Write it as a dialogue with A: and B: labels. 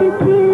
A: किसी